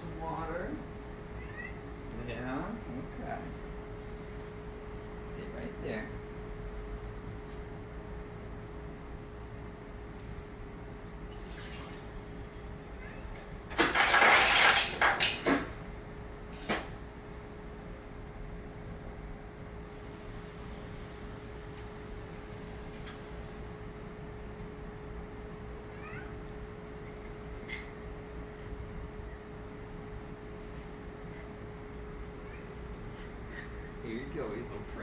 some water. Yeah, okay. Stay right there. There.